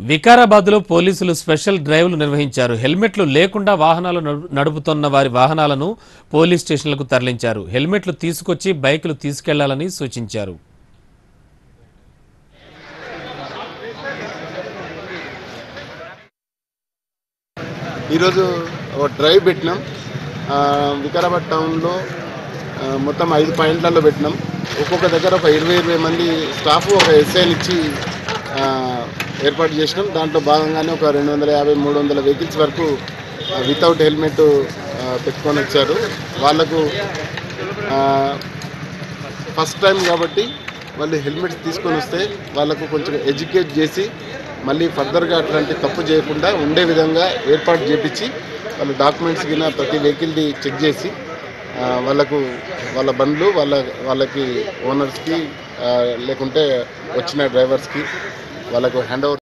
వికారాబాద్లో పోలీసులు స్పెషల్ డ్రైవ్లు నిర్వహించారు. హెల్మెట్లు లేకుండా వాహనాలు నడు- నడుపుతున్న వారి వాహనాలను పోలీస్ స్టేషన్లకు తరలించారు. హెల్మెట్లు తీసుకొచ్చి బైకులు తీసుకెళ్ళాలని సూచించారు. ఈరోజు ఒక డ్రైవ్ పెట్టినాం. వికారాబాద్ టౌన్లో మొత్తం ఐదు పాయింట్లలో పెట్టినాం. ఒక్కొక్క దగ్గర ఒక ఇరవై ఇరవై మంది స్టాఫ్ ఒక ఎస్ఐని ఇచ్చి ఏర్పాటు చేసినాం. దాంట్లో భాగంగానే ఒక రెండు వందల యాభై మూడు వందల వెహికల్స్ వరకు వితౌట్ హెల్మెట్ పెట్టుకొని వచ్చారు. వాళ్ళకు ఫస్ట్ టైం కాబట్టి వాళ్ళు హెల్మెట్స్ తీసుకొని వస్తే వాళ్ళకు కొంచెం ఎడ్యుకేట్ చేసి మళ్ళీ ఫర్దర్గా అట్లాంటి తప్పు చేయకుండా ఉండే విధంగా ఏర్పాటు చేపించి వాళ్ళ డాక్యుమెంట్స్ కింద ప్రతి వెహికల్ది చెక్ చేసి వాళ్ళకు వాళ్ళ బండ్లు వాళ్ళ వాళ్ళకి ఓనర్స్కి లేకుంటే వచ్చిన డ్రైవర్స్కి వాళ్ళకు హ్యాండ్ ఓవర్